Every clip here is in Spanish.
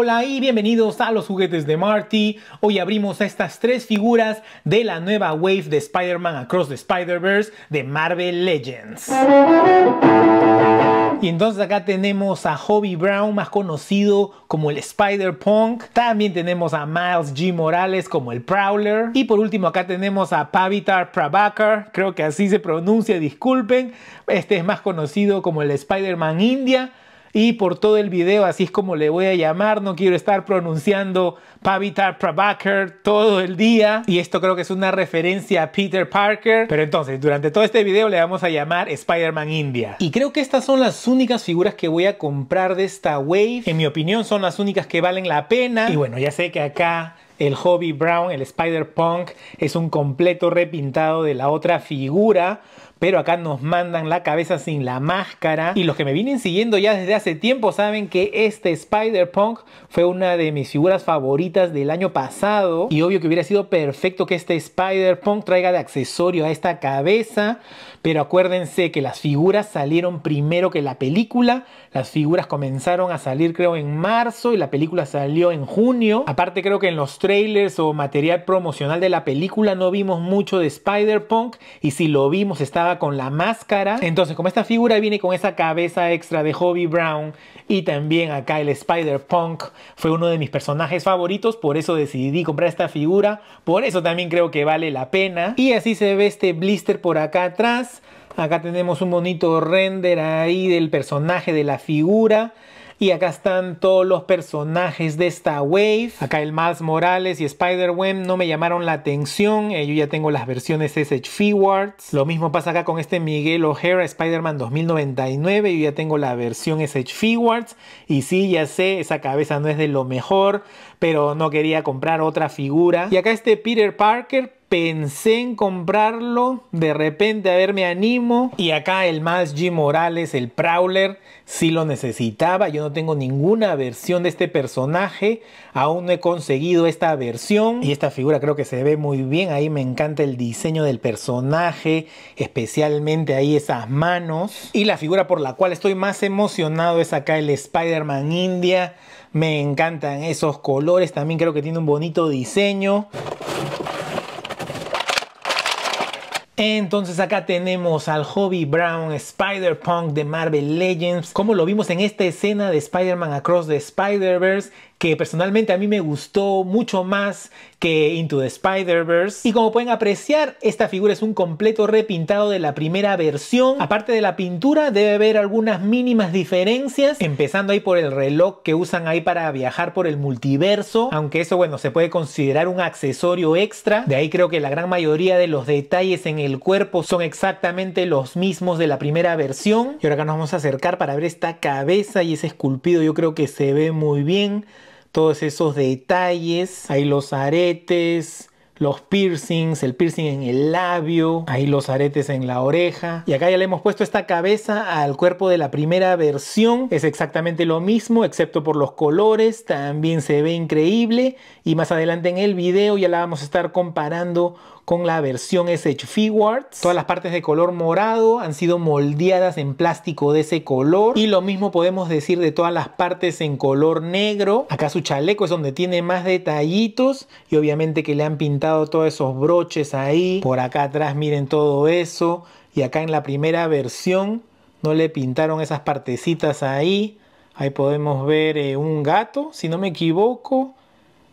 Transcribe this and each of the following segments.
Hola y bienvenidos a los juguetes de Marty. Hoy abrimos estas tres figuras de la nueva wave de Spider-Man Across the Spider-Verse de Marvel Legends. Y entonces acá tenemos a Hobie Brown, más conocido como el Spider-Punk. También tenemos a Miles G. Morales como el Prowler. Y por último acá tenemos a Pavitar Prabhakar, creo que así se pronuncia, disculpen. Este es más conocido como el Spider-Man India y por todo el video, así es como le voy a llamar, no quiero estar pronunciando Pavitar Prabhakar todo el día. Y esto creo que es una referencia a Peter Parker, pero entonces durante todo este video le vamos a llamar Spider-Man India. Y creo que estas son las únicas figuras que voy a comprar de esta wave, en mi opinión son las únicas que valen la pena. Y bueno, ya sé que acá el Hobby Brown, el Spider-Punk, es un completo repintado de la otra figura, pero acá nos mandan la cabeza sin la máscara. Y los que me vienen siguiendo ya desde hace tiempo saben que este Spider-Punk fue una de mis figuras favoritas del año pasado. Y obvio que hubiera sido perfecto que este Spider-Punk traiga de accesorio a esta cabeza. Pero acuérdense que las figuras salieron primero que la película. Las figuras comenzaron a salir creo en marzo y la película salió en junio. Aparte creo que en los trailers o material promocional de la película no vimos mucho de Spider-Punk. Y si lo vimos estaba con la máscara. Entonces, como esta figura viene con esa cabeza extra de Hobie Brown y también acá el Spider-Punk fue uno de mis personajes favoritos, por eso decidí comprar esta figura. Por eso también creo que vale la pena. Y así se ve este blister por acá atrás. Acá tenemos un bonito render ahí del personaje de la figura. Y acá están todos los personajes de esta wave. Acá el Miles Morales y Spider-Man no me llamaron la atención. Eh, yo ya tengo las versiones SH Forwards. Lo mismo pasa acá con este Miguel O'Hara Spider-Man 2099. Yo ya tengo la versión SH Forwards. Y sí, ya sé, esa cabeza no es de lo mejor. Pero no quería comprar otra figura. Y acá este Peter Parker pensé en comprarlo, de repente a ver me animo y acá el más G Morales, el Prowler, sí lo necesitaba, yo no tengo ninguna versión de este personaje, aún no he conseguido esta versión y esta figura creo que se ve muy bien, ahí me encanta el diseño del personaje, especialmente ahí esas manos y la figura por la cual estoy más emocionado es acá el Spider-Man India, me encantan esos colores, también creo que tiene un bonito diseño. Entonces acá tenemos al Hobie Brown Spider-Punk de Marvel Legends, como lo vimos en esta escena de Spider-Man Across the Spider-Verse que personalmente a mí me gustó mucho más que Into the Spider-Verse. Y como pueden apreciar, esta figura es un completo repintado de la primera versión. Aparte de la pintura, debe haber algunas mínimas diferencias, empezando ahí por el reloj que usan ahí para viajar por el multiverso, aunque eso, bueno, se puede considerar un accesorio extra. De ahí creo que la gran mayoría de los detalles en el cuerpo son exactamente los mismos de la primera versión. Y ahora acá nos vamos a acercar para ver esta cabeza y ese esculpido, yo creo que se ve muy bien todos esos detalles, ahí los aretes, los piercings, el piercing en el labio, ahí los aretes en la oreja. Y acá ya le hemos puesto esta cabeza al cuerpo de la primera versión. Es exactamente lo mismo, excepto por los colores. También se ve increíble. Y más adelante en el video ya la vamos a estar comparando con la versión SH Figuarts. Todas las partes de color morado han sido moldeadas en plástico de ese color. Y lo mismo podemos decir de todas las partes en color negro. Acá su chaleco es donde tiene más detallitos. Y obviamente que le han pintado todos esos broches ahí. Por acá atrás miren todo eso. Y acá en la primera versión no le pintaron esas partecitas ahí. Ahí podemos ver eh, un gato, si no me equivoco.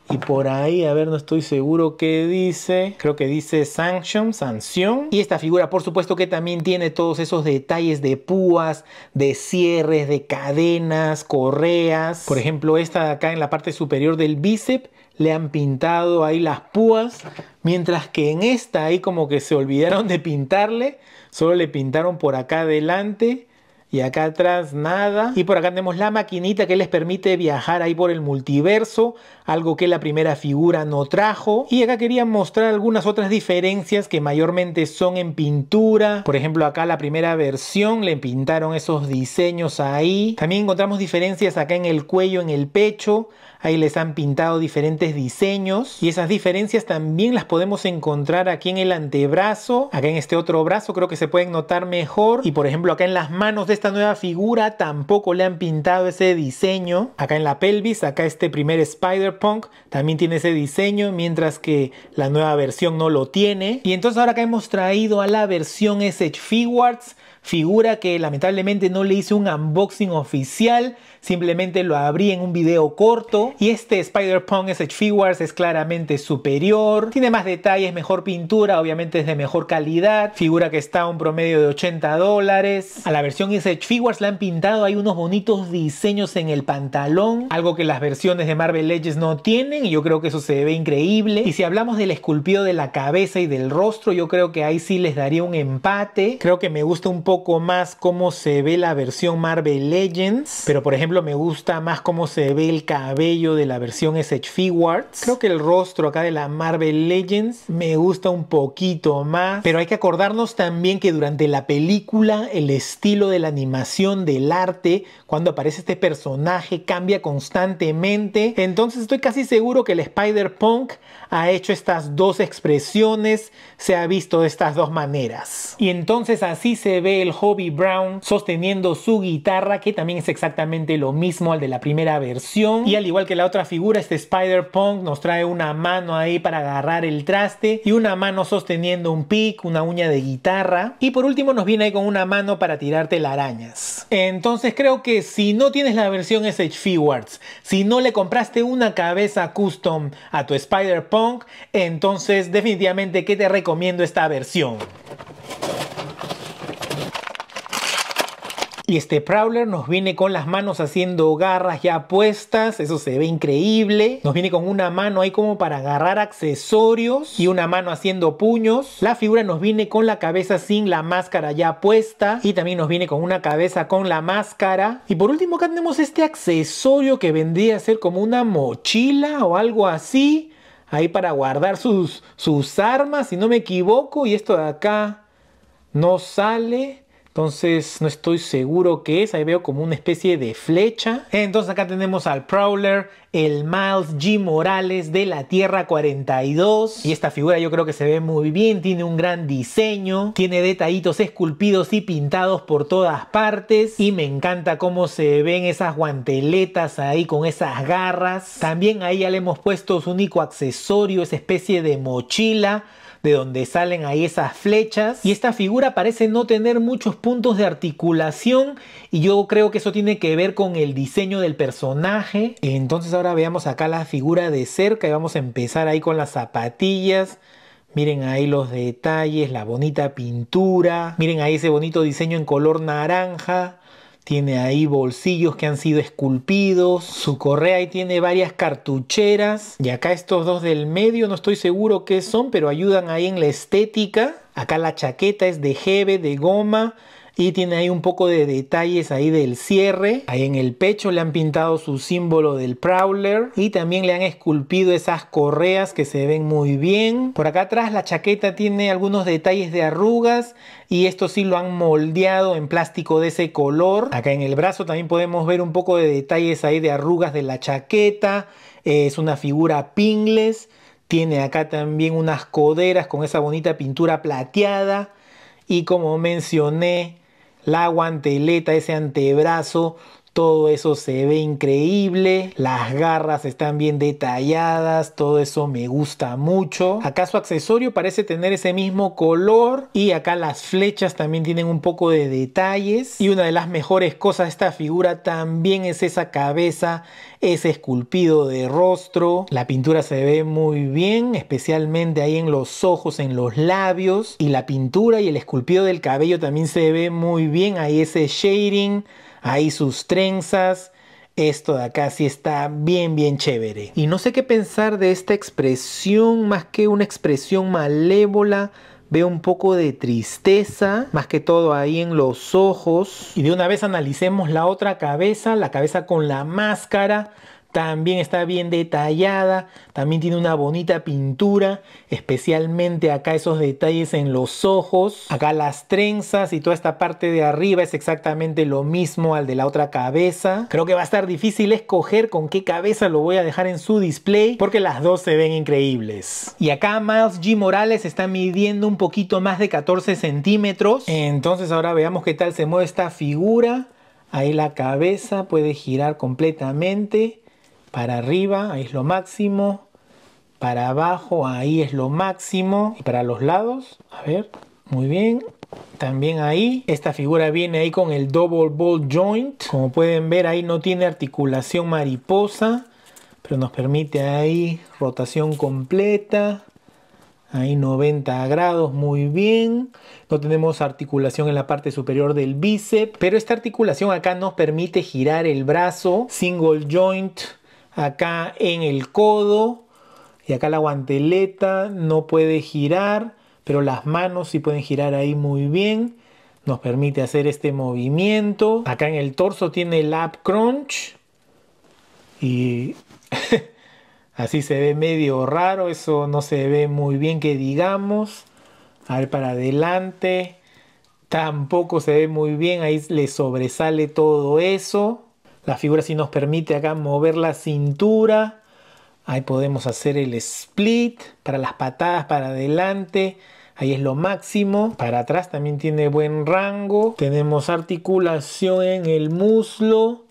Y por ahí, a ver, no estoy seguro qué dice. Creo que dice sanction, sanción. Y esta figura, por supuesto, que también tiene todos esos detalles de púas, de cierres, de cadenas, correas. Por ejemplo, esta de acá en la parte superior del bíceps le han pintado ahí las púas. Mientras que en esta ahí como que se olvidaron de pintarle. Solo le pintaron por acá adelante y acá atrás nada. Y por acá tenemos la maquinita que les permite viajar ahí por el multiverso, algo que la primera figura no trajo. Y acá quería mostrar algunas otras diferencias que mayormente son en pintura. Por ejemplo, acá la primera versión le pintaron esos diseños ahí. También encontramos diferencias acá en el cuello, en el pecho. Ahí les han pintado diferentes diseños y esas diferencias también las podemos encontrar aquí en el antebrazo. Acá en este otro brazo creo que se pueden notar mejor. Y por ejemplo acá en las manos de esta esta nueva figura tampoco le han pintado ese diseño. Acá en la pelvis, acá este primer Spider-Punk también tiene ese diseño, mientras que la nueva versión no lo tiene. Y entonces ahora que hemos traído a la versión SH Figuarts, figura que lamentablemente no le hice un unboxing oficial, simplemente lo abrí en un video corto y este Spider-Punk SH Figures es claramente superior, tiene más detalles, mejor pintura, obviamente es de mejor calidad, figura que está a un promedio de 80 dólares. A la versión SH Figures le han pintado, hay unos bonitos diseños en el pantalón, algo que las versiones de Marvel Legends no tienen y yo creo que eso se ve increíble. Y si hablamos del esculpido de la cabeza y del rostro, yo creo que ahí sí les daría un empate. Creo que me gusta un poco poco más cómo se ve la versión Marvel Legends, pero por ejemplo me gusta más cómo se ve el cabello de la versión SH Figuarts. Creo que el rostro acá de la Marvel Legends me gusta un poquito más, pero hay que acordarnos también que durante la película el estilo de la animación del arte, cuando aparece este personaje, cambia constantemente. Entonces estoy casi seguro que el Spider-Punk ha hecho estas dos expresiones, se ha visto de estas dos maneras. Y entonces así se ve Hobby Brown sosteniendo su guitarra, que también es exactamente lo mismo al de la primera versión. Y al igual que la otra figura, este Spider-Punk nos trae una mano ahí para agarrar el traste y una mano sosteniendo un pick, una uña de guitarra. Y por último nos viene ahí con una mano para tirarte arañas. Entonces creo que si no tienes la versión SH Figuarts, si no le compraste una cabeza custom a tu Spider-Punk, entonces definitivamente que te recomiendo esta versión. Y este Prowler nos viene con las manos haciendo garras ya puestas, eso se ve increíble. Nos viene con una mano ahí como para agarrar accesorios y una mano haciendo puños. La figura nos viene con la cabeza sin la máscara ya puesta y también nos viene con una cabeza con la máscara. Y por último acá tenemos este accesorio que vendría a ser como una mochila o algo así. Ahí para guardar sus, sus armas, si no me equivoco. Y esto de acá no sale. Entonces no estoy seguro qué es. Ahí veo como una especie de flecha. Entonces acá tenemos al Prowler, el Miles G. Morales de la Tierra 42. Y esta figura yo creo que se ve muy bien. Tiene un gran diseño. Tiene detallitos esculpidos y pintados por todas partes. Y me encanta cómo se ven esas guanteletas ahí con esas garras. También ahí ya le hemos puesto su único accesorio, esa especie de mochila de donde salen ahí esas flechas. Y esta figura parece no tener muchos puntos de articulación y yo creo que eso tiene que ver con el diseño del personaje. Entonces ahora veamos acá la figura de cerca y vamos a empezar ahí con las zapatillas. Miren ahí los detalles, la bonita pintura. Miren ahí ese bonito diseño en color naranja. Tiene ahí bolsillos que han sido esculpidos. Su correa ahí tiene varias cartucheras. Y acá estos dos del medio no estoy seguro qué son, pero ayudan ahí en la estética. Acá la chaqueta es de jeve, de goma y tiene ahí un poco de detalles ahí del cierre. Ahí en el pecho le han pintado su símbolo del Prowler y también le han esculpido esas correas que se ven muy bien. Por acá atrás la chaqueta tiene algunos detalles de arrugas y esto sí lo han moldeado en plástico de ese color. Acá en el brazo también podemos ver un poco de detalles ahí de arrugas de la chaqueta. Es una figura pingles. Tiene acá también unas coderas con esa bonita pintura plateada. Y como mencioné, la guanteleta, ese antebrazo, todo eso se ve increíble, las garras están bien detalladas, todo eso me gusta mucho. Acá su accesorio parece tener ese mismo color y acá las flechas también tienen un poco de detalles. Y una de las mejores cosas de esta figura también es esa cabeza, ese esculpido de rostro. La pintura se ve muy bien, especialmente ahí en los ojos, en los labios. Y la pintura y el esculpido del cabello también se ve muy bien, ahí ese shading ahí sus trenzas. Esto de acá sí está bien, bien chévere. Y no sé qué pensar de esta expresión, más que una expresión malévola. Veo un poco de tristeza, más que todo ahí en los ojos. Y de una vez analicemos la otra cabeza, la cabeza con la máscara también está bien detallada, también tiene una bonita pintura, especialmente acá esos detalles en los ojos, acá las trenzas y toda esta parte de arriba es exactamente lo mismo al de la otra cabeza. Creo que va a estar difícil escoger con qué cabeza lo voy a dejar en su display porque las dos se ven increíbles. Y acá Miles G. Morales está midiendo un poquito más de 14 centímetros, entonces ahora veamos qué tal se mueve esta figura. Ahí la cabeza puede girar completamente para arriba, ahí es lo máximo, para abajo, ahí es lo máximo, y para los lados, a ver, muy bien, también ahí, esta figura viene ahí con el double ball joint, como pueden ver ahí no tiene articulación mariposa, pero nos permite ahí rotación completa, ahí 90 grados, muy bien. No tenemos articulación en la parte superior del bíceps, pero esta articulación acá nos permite girar el brazo, single joint, acá en el codo y acá la guanteleta no puede girar, pero las manos sí pueden girar ahí muy bien. Nos permite hacer este movimiento. Acá en el torso tiene el ab crunch y así se ve medio raro, eso no se ve muy bien que digamos. A ver para adelante. Tampoco se ve muy bien, ahí le sobresale todo eso. La figura sí nos permite acá mover la cintura. Ahí podemos hacer el split para las patadas para adelante. Ahí es lo máximo. Para atrás también tiene buen rango. Tenemos articulación en el muslo.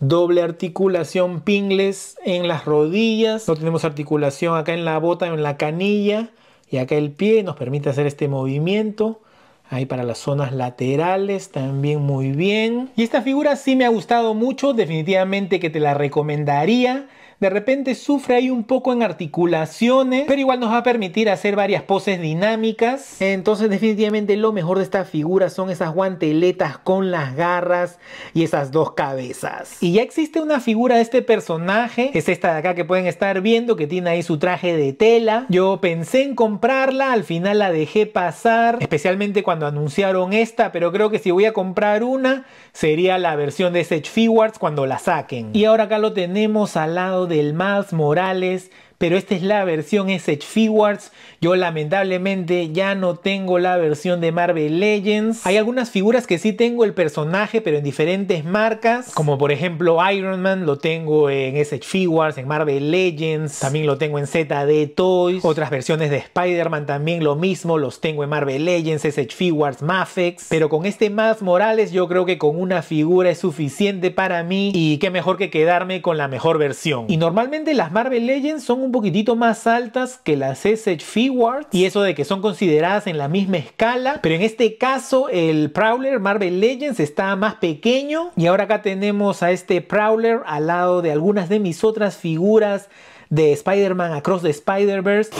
Doble articulación pingles en las rodillas. No tenemos articulación acá en la bota o en la canilla. Y acá el pie nos permite hacer este movimiento. Ahí para las zonas laterales también muy bien. Y esta figura sí me ha gustado mucho, definitivamente que te la recomendaría de repente sufre ahí un poco en articulaciones, pero igual nos va a permitir hacer varias poses dinámicas. Entonces definitivamente lo mejor de esta figura son esas guanteletas con las garras y esas dos cabezas. Y ya existe una figura de este personaje, es esta de acá que pueden estar viendo, que tiene ahí su traje de tela. Yo pensé en comprarla, al final la dejé pasar, especialmente cuando anunciaron esta, pero creo que si voy a comprar una, sería la versión de Sage Figuarts cuando la saquen. Y ahora acá lo tenemos al lado del Miles Morales pero esta es la versión SH Figures. Yo lamentablemente ya no tengo la versión de Marvel Legends. Hay algunas figuras que sí tengo el personaje, pero en diferentes marcas, como por ejemplo Iron Man, lo tengo en SH Figures, en Marvel Legends, también lo tengo en ZD Toys. Otras versiones de Spider-Man también lo mismo, los tengo en Marvel Legends, SH Figures, Mafex. Pero con este Miles Morales yo creo que con una figura es suficiente para mí y qué mejor que quedarme con la mejor versión. Y normalmente las Marvel Legends son un poquitito más altas que las SH Figuarts y eso de que son consideradas en la misma escala, pero en este caso el Prowler Marvel Legends está más pequeño. Y ahora acá tenemos a este Prowler al lado de algunas de mis otras figuras de Spider-Man Across the Spider-Verse.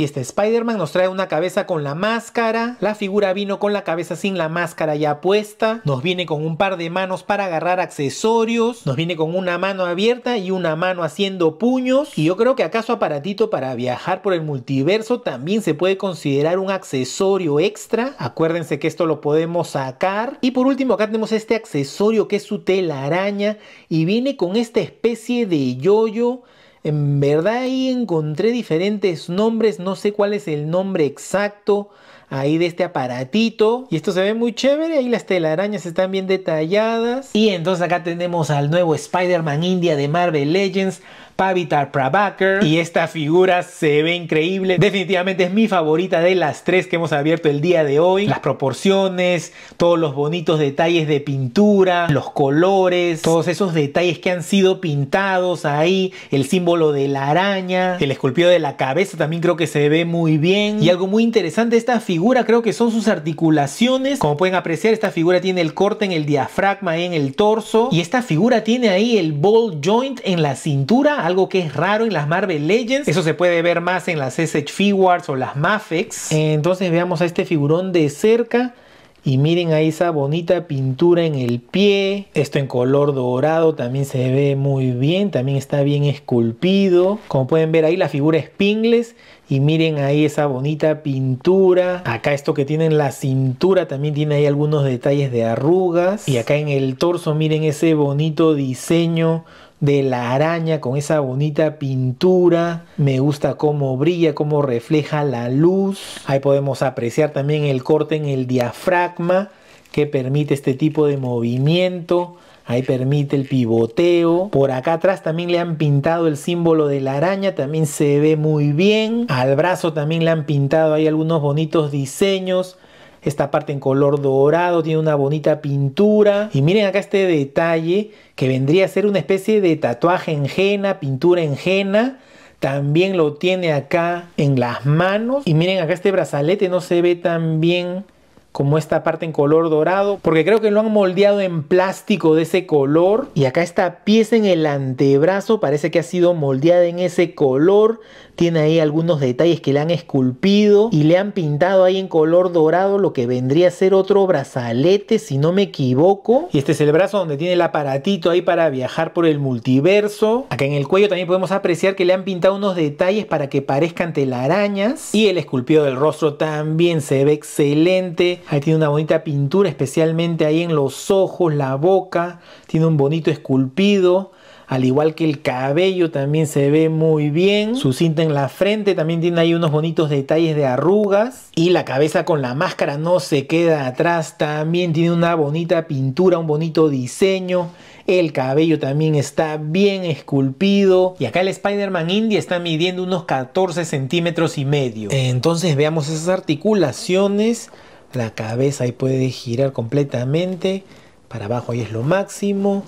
Y este Spider-Man nos trae una cabeza con la máscara. La figura vino con la cabeza sin la máscara ya puesta. Nos viene con un par de manos para agarrar accesorios. Nos viene con una mano abierta y una mano haciendo puños. Y yo creo que acaso aparatito para viajar por el multiverso también se puede considerar un accesorio extra. Acuérdense que esto lo podemos sacar. Y por último acá tenemos este accesorio que es su telaraña. Y viene con esta especie de yoyo en verdad ahí encontré diferentes nombres, no sé cuál es el nombre exacto ahí de este aparatito. Y esto se ve muy chévere, ahí las telarañas están bien detalladas. Y entonces acá tenemos al nuevo Spider-Man India de Marvel Legends. Pavitar Prabhakar y esta figura se ve increíble. Definitivamente es mi favorita de las tres que hemos abierto el día de hoy. Las proporciones, todos los bonitos detalles de pintura, los colores, todos esos detalles que han sido pintados ahí, el símbolo de la araña, el esculpido de la cabeza también creo que se ve muy bien. Y algo muy interesante de esta figura creo que son sus articulaciones. Como pueden apreciar esta figura tiene el corte en el diafragma y en el torso y esta figura tiene ahí el ball joint en la cintura algo que es raro en las Marvel Legends. Eso se puede ver más en las SH Figuarts o las Mafex. Entonces veamos a este figurón de cerca. Y miren ahí esa bonita pintura en el pie. Esto en color dorado también se ve muy bien. También está bien esculpido. Como pueden ver ahí la figura es Pingles. Y miren ahí esa bonita pintura. Acá esto que tiene en la cintura también tiene ahí algunos detalles de arrugas. Y acá en el torso miren ese bonito diseño de la araña con esa bonita pintura. Me gusta cómo brilla, cómo refleja la luz. Ahí podemos apreciar también el corte en el diafragma que permite este tipo de movimiento. Ahí permite el pivoteo. Por acá atrás también le han pintado el símbolo de la araña. También se ve muy bien. Al brazo también le han pintado ahí algunos bonitos diseños. Esta parte en color dorado tiene una bonita pintura. Y miren acá este detalle que vendría a ser una especie de tatuaje en henna, pintura en henna. También lo tiene acá en las manos. Y miren acá este brazalete no se ve tan bien como esta parte en color dorado, porque creo que lo han moldeado en plástico de ese color. Y acá esta pieza en el antebrazo parece que ha sido moldeada en ese color. Tiene ahí algunos detalles que le han esculpido y le han pintado ahí en color dorado lo que vendría a ser otro brazalete, si no me equivoco. Y este es el brazo donde tiene el aparatito ahí para viajar por el multiverso. Acá en el cuello también podemos apreciar que le han pintado unos detalles para que parezcan telarañas. Y el esculpido del rostro también se ve excelente. Ahí tiene una bonita pintura, especialmente ahí en los ojos, la boca. Tiene un bonito esculpido al igual que el cabello también se ve muy bien. Su cinta en la frente también tiene ahí unos bonitos detalles de arrugas. Y la cabeza con la máscara no se queda atrás, también tiene una bonita pintura, un bonito diseño. El cabello también está bien esculpido. Y acá el Spider-Man India está midiendo unos 14 centímetros y medio. Entonces veamos esas articulaciones. La cabeza ahí puede girar completamente. Para abajo ahí es lo máximo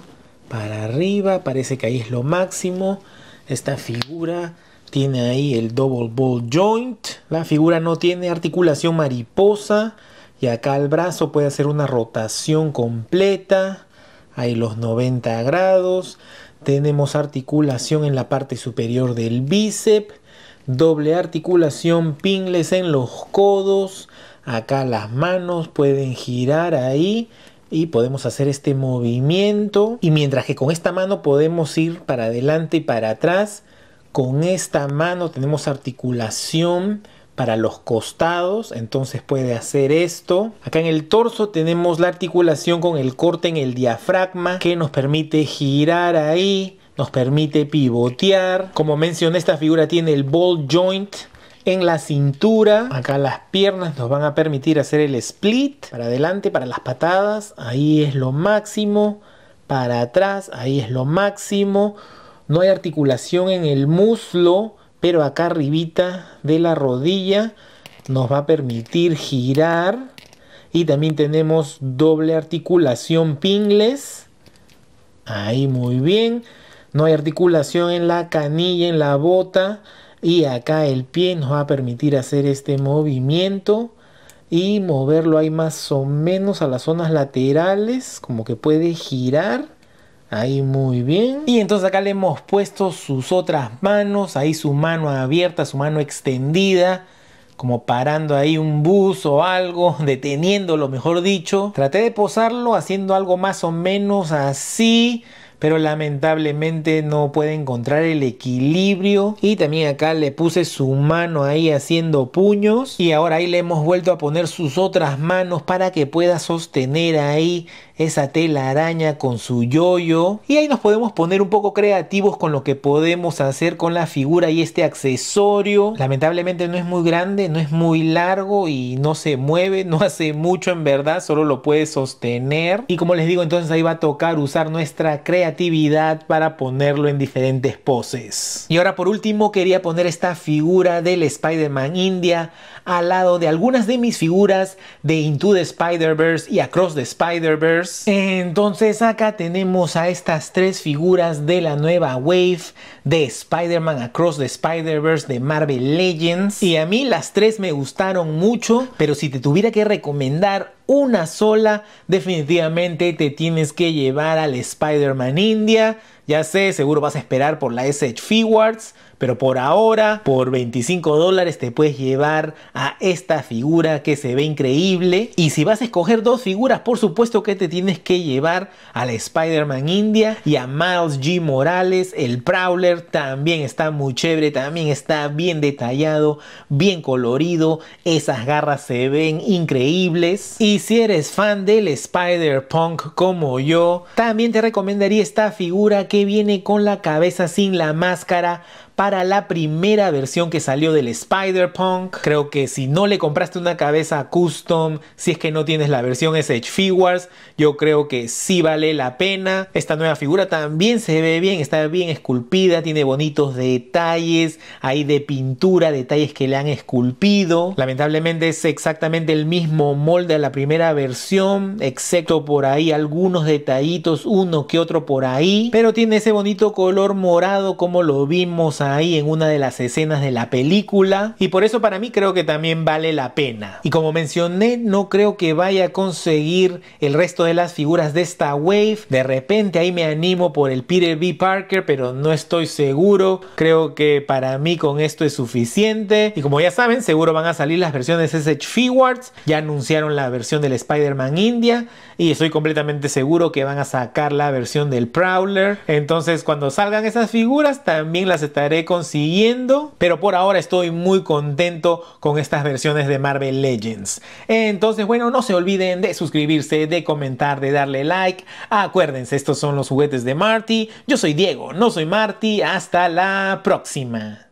para arriba, parece que ahí es lo máximo. Esta figura tiene ahí el double ball joint. La figura no tiene articulación mariposa. Y acá el brazo puede hacer una rotación completa. Ahí los 90 grados. Tenemos articulación en la parte superior del bíceps. Doble articulación pingles en los codos. Acá las manos pueden girar ahí y podemos hacer este movimiento. Y mientras que con esta mano podemos ir para adelante y para atrás con esta mano tenemos articulación para los costados. Entonces puede hacer esto. Acá en el torso tenemos la articulación con el corte en el diafragma que nos permite girar ahí nos permite pivotear. Como mencioné esta figura tiene el ball joint en la cintura. Acá las piernas nos van a permitir hacer el split para adelante, para las patadas. Ahí es lo máximo. Para atrás, ahí es lo máximo. No hay articulación en el muslo, pero acá arribita de la rodilla nos va a permitir girar. Y también tenemos doble articulación pingles. Ahí muy bien. No hay articulación en la canilla, en la bota y acá el pie nos va a permitir hacer este movimiento y moverlo ahí más o menos a las zonas laterales como que puede girar ahí muy bien y entonces acá le hemos puesto sus otras manos ahí su mano abierta su mano extendida como parando ahí un bus o algo, deteniéndolo mejor dicho. Traté de posarlo haciendo algo más o menos así, pero lamentablemente no puede encontrar el equilibrio. Y también acá le puse su mano ahí haciendo puños. Y ahora ahí le hemos vuelto a poner sus otras manos para que pueda sostener ahí esa tela araña con su yoyo. Y ahí nos podemos poner un poco creativos con lo que podemos hacer con la figura y este accesorio. Lamentablemente no es muy grande no es muy largo y no se mueve no hace mucho en verdad solo lo puede sostener. Y como les digo entonces ahí va a tocar usar nuestra creatividad para ponerlo en diferentes poses. Y ahora por último quería poner esta figura del Spider-Man India al lado de algunas de mis figuras de Into the Spider-Verse y Across the Spider-Verse. Entonces acá tenemos a estas tres figuras de la nueva wave de Spider-Man Across the Spider-Verse de Marvel Legends. Y a mí las tres me gustaron mucho, pero si te tuviera que recomendar una sola, definitivamente te tienes que llevar al Spider-Man India. Ya sé, seguro vas a esperar por la SH Figuarts, pero por ahora, por 25 dólares te puedes llevar a esta figura que se ve increíble. Y si vas a escoger dos figuras, por supuesto que te tienes que llevar a la Spider-Man India y a Miles G. Morales. El Prowler también está muy chévere, también está bien detallado, bien colorido. Esas garras se ven increíbles. Si eres fan del Spider-Punk como yo, también te recomendaría esta figura que viene con la cabeza sin la máscara para la primera versión que salió del Spider-Punk. Creo que si no le compraste una cabeza custom, si es que no tienes la versión SH Figures, yo creo que sí vale la pena. Esta nueva figura también se ve bien, está bien esculpida, tiene bonitos detalles, hay de pintura, detalles que le han esculpido. Lamentablemente es exactamente el mismo molde a la primera versión, excepto por ahí algunos detallitos, uno que otro por ahí, pero tiene ese bonito color morado como lo vimos ahí en una de las escenas de la película y por eso para mí creo que también vale la pena. Y como mencioné, no creo que vaya a conseguir el resto de las figuras de esta wave. De repente ahí me animo por el Peter B. Parker, pero no estoy seguro. Creo que para mí con esto es suficiente. Y como ya saben, seguro van a salir las versiones SH Figuarts. Ya anunciaron la versión del Spider-Man India y estoy completamente seguro que van a sacar la versión del Prowler. Entonces cuando salgan esas figuras también las consiguiendo, pero por ahora estoy muy contento con estas versiones de Marvel Legends. Entonces, bueno, no se olviden de suscribirse, de comentar, de darle like. Acuérdense, estos son los juguetes de Marty. Yo soy Diego, no soy Marty. Hasta la próxima.